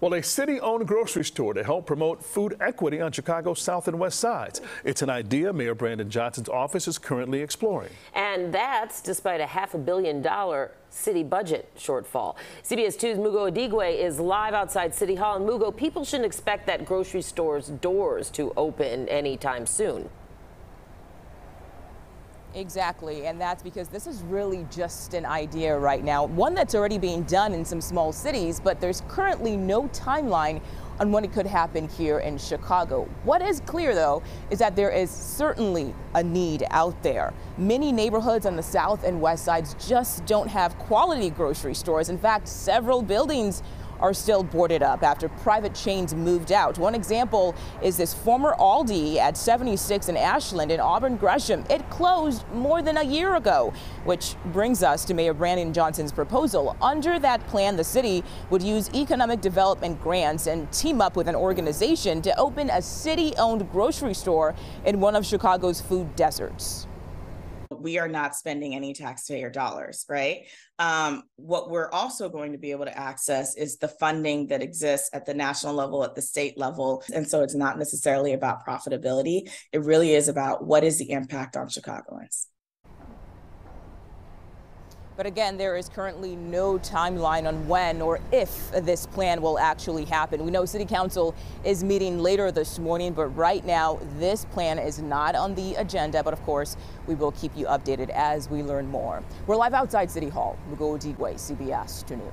Well, a city-owned grocery store to help promote food equity on Chicago's south and west sides. It's an idea Mayor Brandon Johnson's office is currently exploring. And that's despite a half a billion dollar city budget shortfall. CBS 2's Mugo Odigwe is live outside City Hall. And Mugo, people shouldn't expect that grocery store's doors to open anytime soon. Exactly, and that's because this is really just an idea right now, one that's already being done in some small cities, but there's currently no timeline on when it could happen here in Chicago. What is clear, though, is that there is certainly a need out there. Many neighborhoods on the south and west sides just don't have quality grocery stores. In fact, several buildings are still boarded up after private chains moved out. One example is this former Aldi at 76 in Ashland in Auburn Gresham. It closed more than a year ago, which brings us to Mayor Brandon Johnson's proposal. Under that plan, the city would use economic development grants and team up with an organization to open a city-owned grocery store in one of Chicago's food deserts we are not spending any taxpayer dollars, right? Um, what we're also going to be able to access is the funding that exists at the national level, at the state level. And so it's not necessarily about profitability. It really is about what is the impact on Chicagoans. But again, there is currently no timeline on when or if this plan will actually happen. We know City Council is meeting later this morning, but right now this plan is not on the agenda. But of course, we will keep you updated as we learn more. We're live outside City Hall. Mugo Odigwe, CBS 2 News.